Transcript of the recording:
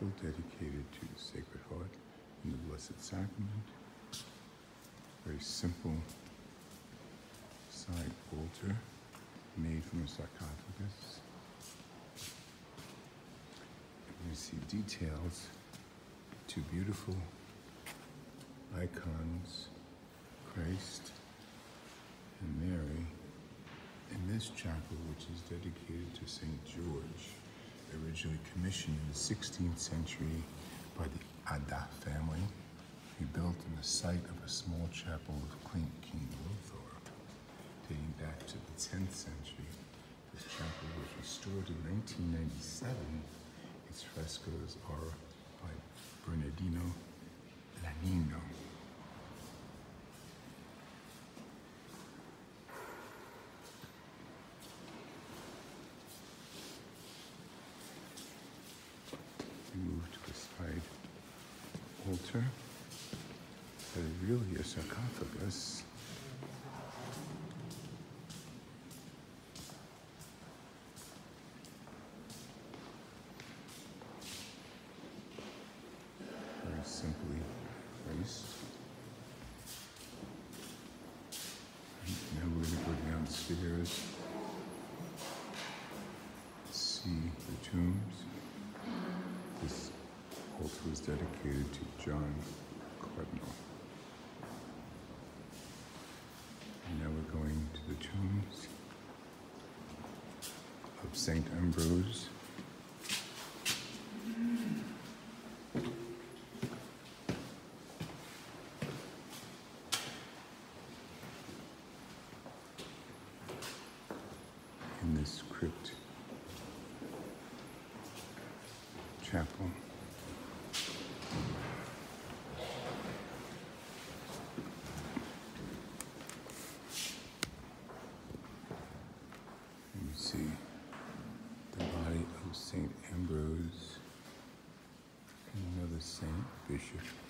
chapel dedicated to the Sacred Heart and the Blessed Sacrament. Very simple side altar made from a sarcophagus. You see details, two beautiful icons, Christ and Mary, in this chapel, which is dedicated to St. George, originally commissioned in the 16th century by the Ada family, he built in the site of a small chapel of King Lothar, dating back to the 10th century. This chapel was restored in 1997 its frescoes are by Bernardino Lanino. Move to a side altar that is really a sarcophagus. very simply placed. Now we're going to go downstairs, see the tombs. This altar was dedicated to John Cardinal. And now we're going to the tombs of Saint Ambrose. in this crypt chapel. You see the body of Saint Ambrose another saint, Bishop